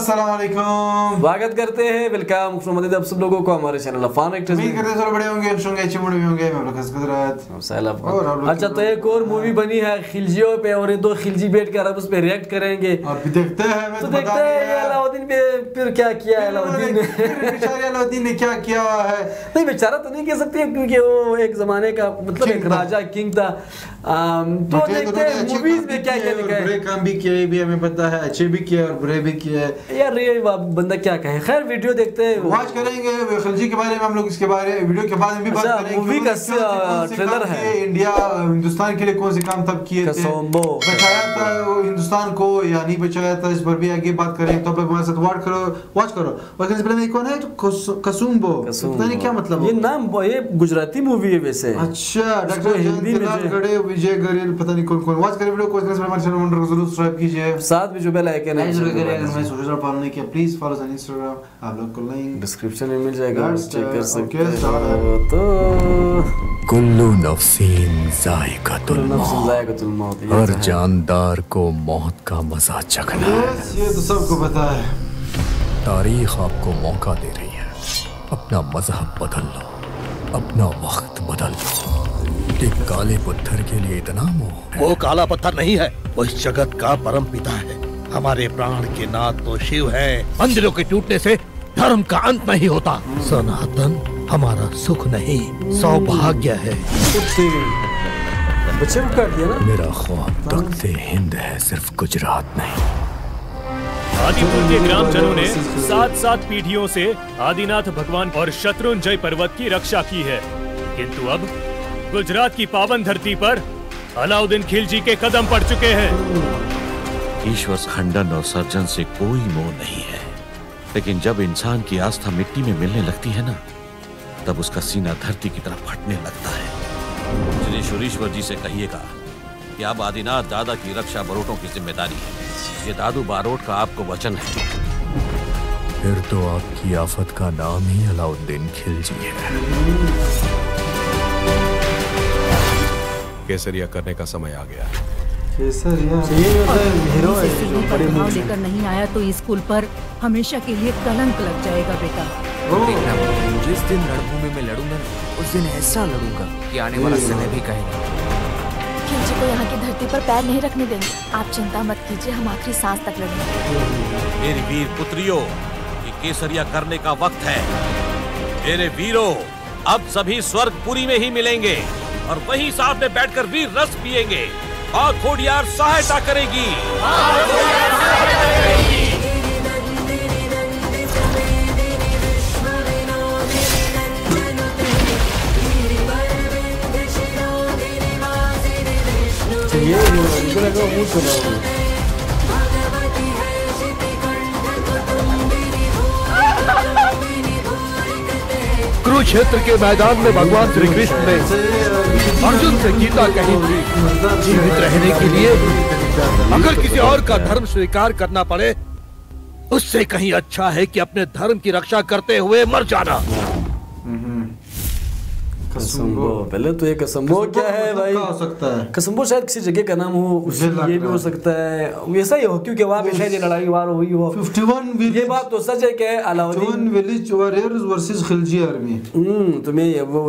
स्वागत करते हैं। वेलकम आप सब लोगों को हमारे चैनल अफान एक्टर्स उम्मीद करते हैं बड़े होंगे होंगे अच्छे मूड होंगे। मैं और अच्छा तो एक और मूवी बनी है खिलजियों पे और ये दो खिलजी बैठ कर अब उस पे रिएक्ट करेंगे। और देखते हैं तो तो देखते हैं अलाउद्दीन पे फिर क्या किया है अलाउद्दीन ने? अलाउद्दीन ने क्या किया है? नहीं बेचारा तो नहीं कह सकते क्योंकि वो एक जमाने का मतलब एक राजा किंग था। तो देखते हैं मूवीज़ में क्या क्या लिखा बुरे काम भी किए भी हमें पता है अच्छे भी किए और बुरे भी किए यार ये बंदा क्या कहे? खैर वीडियो देखते हैं। वॉच करेंगे खलजी के बारे में हम लोग इसके बारे वीडियो के बाद में भी बात अच्छा, करेंगे। मूवी का ट्रेलर है। इंडिया हिंदुस्तान के लिए कौन से काम तब किए थे। बचाया था हिंदुस्तान को या नहीं बचाया था? इस पर भी आगे बात करें तो आप लोग हमारे साथ वॉच करो वॉच करो। इससे पहले कौन है तो कस- कसुम्बो। पता नहीं क्या मतलब ये नाम ये गुजराती मूवी है वैसे। अच्छा डॉक्टर हिंदी में विजय गरिल पता नहीं कौन कौन वॉच करें वीडियो को हमारे चैनल सब्सक्राइब कीजिए। साथ में जो बेल आइकन करें अगर फॉलो नहीं किया प्लीज़ फॉलो ऑन इंस्टाग्राम आप लोग को लिंक डिस्क्रिप्शन में मिल जाएगा चेक कर सकते हो। तो कुल्लू नफसीन जायकातुल नफ्स मौत। हर जानदार को मौत का मज़ा चखना है। यस ये तो सबको पता है। तारीख आपको मौका दे रही है। अपना मज़हब बदल लो अपना वक्त बदल लो। एक काले पत्थर के लिए इतना मोह वो काला पत्थर नहीं है वो इस जगत का परम पिता है। हमारे प्राण के नाथ तो शिव है। मंदिरों के टूटने से धर्म का अंत नहीं होता। सनातन हमारा सुख नहीं। सौभाग्य है। कुत्ते बच्चे को काट दिया ना? मेरा ख्वाब तख्ते हिंद है सिर्फ़ गुजरात नहीं। आदिपुर के ग्रामजनों ने सात सात पीढ़ियों से आदिनाथ भगवान और शत्रुंजय पर्वत की रक्षा की है। किंतु अब गुजरात की पावन धरती पर अलाउद्दीन खिलजी के कदम पड़ चुके हैं। ईश्वर खंडन और सर्जन से कोई मोह नहीं है। लेकिन जब इंसान की आस्था मिट्टी में मिलने लगती है ना तब उसका सीना धरती की तरफ़ फटने लगता है। श्री शुरीश्वर जी से कहिएगा कि अब आदिनाथ दादा की रक्षा बरोटों की ज़िम्मेदारी है। ये दादू बारोट का आपको वचन है। फिर तो आपकी आफत का नाम ही अलाउद्दीन खिलजी है। केसरिया करने का समय आ गया। केसरिया ये मतलब हीरो है जो बड़ी लेकर नहीं आया तो इस स्कूल पर हमेशा के लिए कलंक लग जाएगा बेटा। देखना जिस दिन रणभूमि में लड़ूँगा उस दिन ऐसा लड़ूँगा कि आने वाला समय भी कहेगा। खिलजी को यहाँ की धरती पर पैर नहीं रखने देंगे? आप चिंता मत कीजिए हम आखिरी सांस तक लड़ेंगे। मेरी वीर पुत्रियों ये केसरिया करने का वक्त है। मेरे वीरों अब सभी स्वर्गपुरी में ही मिलेंगे और वहीं साथ में बैठकर वीर रस पिएँगे और खोडियार सहायता करेगी। ये कुरुक्षेत्र के मैदान में भगवान श्री कृष्ण ने अर्जुन से गीता कही थी जीवित रहने के लिए अगर किसी और का धर्म स्वीकार करना पड़े, उससे कहीं अच्छा है कि अपने धर्म की रक्षा करते हुए मर जाना। कसम्बो। पहले तो ये कसम्बो क्या है मतलब भाई? हो सकता है? कसम्बो शायद किसी जगह का नाम हो लग ये भी हो सकता है। वैसा ही हो क्योंकि वहाँ पे शायद ये लड़ाई वार हुई हो। 51 ये बात तो सच है कि Alauddin village warriors versus Khilji army hmm तो मैं वो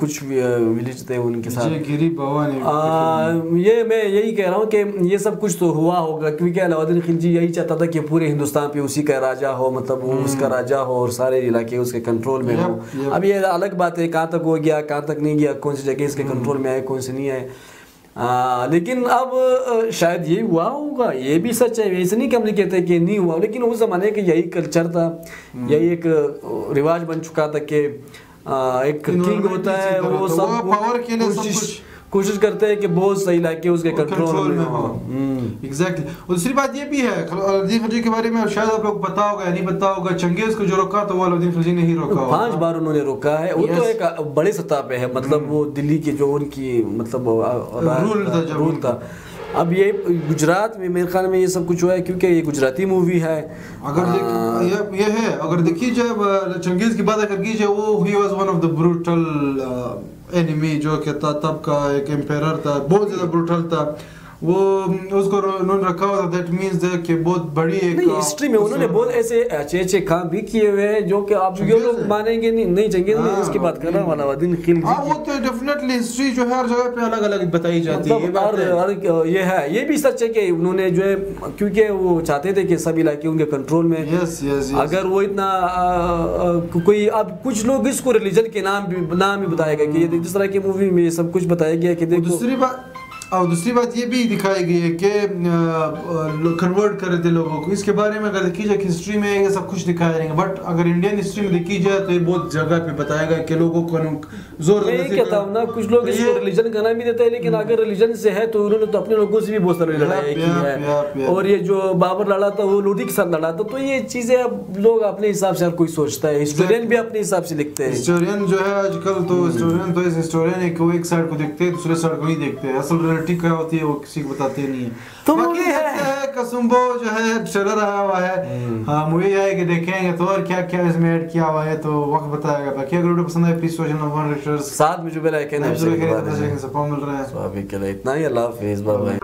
कुछ विलेज थे उनके साथ। गिरी भवानी। ये मैं यही कह रहा हूँ कि ये सब कुछ तो हुआ होगा क्योंकि अलाउद्दीन खिलजी यही चाहता था कि पूरे हिंदुस्तान पे उसी का राजा हो मतलब वो उसका राजा हो और सारे इलाके उसके कंट्रोल में हो। अब ये अलग बात है कहाँ तक हो गया? कहाँ तक नहीं गया कौन सी जगह इसके कंट्रोल में आए कौन सी नहीं आए। आ, लेकिन अब शायद ये हुआ होगा ये भी सच है ऐसे नहीं कि हम नहीं कहते कि नहीं हुआ लेकिन उस जमाने का यही कल्चर था यही एक रिवाज बन चुका था कि एक किंग होता है वो सब पावर के लिए सब कोशिश करते हैं कि बहुत सही इलाके उसके कंट्रोल में हो। हो। हम्म। एग्जैक्टली और दूसरी बात ये भी है अलाउद्दीन खिलजी के बारे में शायद आप लोग पता होगा नहीं पता होगा चंगेज को जो रोका तो वो अलाउद्दीन खिलजी ने ही रोका पाँच बार उन्होंने रोका है। वो तो एक बड़े सतह पे है मतलब वो दिल्ली की जो उनकी मतलब Rule था रूल था अब ये गुजरात में मेरे ख्याल में ये सब कुछ हुआ है क्योंकि ये गुजराती मूवी है। अगर आ, ये ये है अगर देखिए जब चंगेज की बात अगर कीजिए वो he was one of the brutal enemy जो कि था तब का एक एम्पायर था बहुत ज़्यादा ब्रूटल था। वो उसको उन्होंने रखा हुआ था दैट मींस कि बहुत बड़ी एक हिस्ट्री में उन्होंने बहुत ऐसे अच्छे अच्छे काम भी किए हुए हैं जो कि आप ये लोग मानेंगे नहीं नहीं चंगेज मैं इसकी बात कर रहा हूँ अलाउद्दीन खिलजी हाँ वो तो डेफिनेटली हिस्ट्री जो है हर जगह पे अलग अलग बताई जाती है ये मतलब बात और, है। और ये है ये भी सच है कि उन्होंने जो है क्योंकि वो चाहते थे कि सब इलाके उनके कंट्रोल में यस यस अगर वो इतना कोई अब कुछ लोग इसको रिलीजन के नाम भी नाम भी बताएगा कि ये जिस तरह की मूवी में सब कुछ बताया गया कि देखो दूसरी बात और दूसरी बात ये भी दिखाई गई है कि कन्वर्ट कर रहे थे लोगों को। इसके बारे में अगर देखी जाए हिस्ट्री में ये सब कुछ दिखाया जाएगा। बट अगर इंडियन हिस्ट्री में देखी जाए तो ये बहुत जगह पे बताया गया कि लोगों को ज़ोर मैं कहता हूँ ना कुछ लोग इसको रिलीजन का नाम भी देते हैं लेकिन अगर रिलीजन से है तो उन्होंने तो अपने लोगों से भी बहुत सारी लड़ाई की है। और ये जो बाबर लड़ा था वो लोधी के साथ लड़ा था। तो ये चीज़ें अब लोग अपने हिसाब से हर कोई सोचता है। हिस्टोरियन भी अपने हिसाब से लिखते हैं। हिस्टोरियन जो है आजकल तो हिस्टोरियन तो इस हिस्टोरियन एक वो एक साइड को देखते हैं दूसरे साइड को नहीं देखते हैं। असल रियलिटी क्या होती है वो किसी को बताते नहीं है। तो बाकी है, है। कसुम्बो जो है ट्रेलर आया हुआ है। हाँ मूवी है कि देखेंगे तो और क्या क्या इसमें ऐड किया हुआ है तो वक्त बताएगा। बाकी अगर वीडियो पसंद आए प्लीज़ सोशल नंबर साथ में जो बेल आइकन है मिल रहे हैं। स्वाभाविक के लिए इतना ही अल्लाह हाफिज बाय बाय